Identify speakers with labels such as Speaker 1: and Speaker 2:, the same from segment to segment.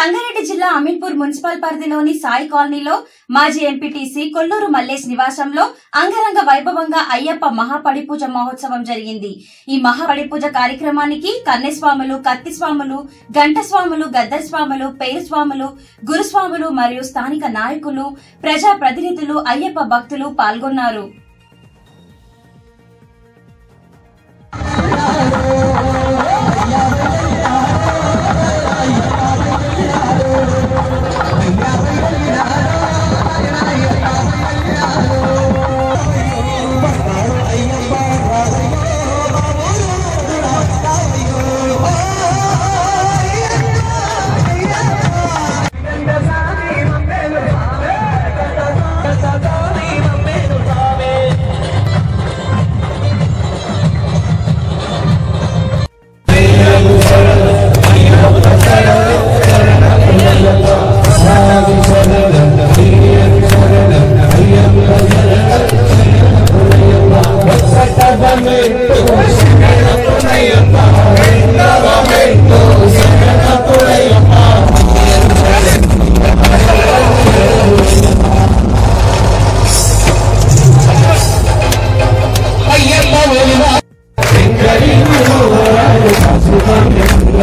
Speaker 1: సంగారెడ్డి జిల్లా అమీన్పూర్ మున్సిపల్ పరిధిలోని సాయి కాలనీలో మాజీ ఎంపీటీసీ కొల్లూరు మల్లేష్ నివాసంలో అంగరంగ వైభవంగా అయ్యప్ప మహాపడిపూజ మహోత్సవం జరిగింది. ఈ మహాపడిపూజ కార్యక్రమానికి కన్నెస్వాములు కత్తిస్వాములు గంటస్వాములు గద్దస్వాములు పేరుస్వాములు గురుస్వాములు మరియు స్థానిక నాయకులు ప్రజా ప్రతినిధులు అయ్యప్ప భక్తులు పాల్గొన్నారు.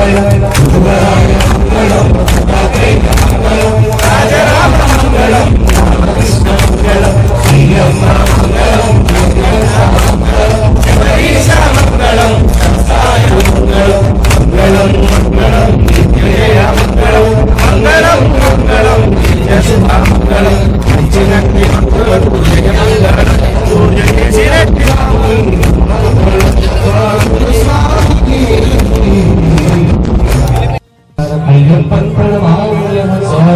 Speaker 2: Bye.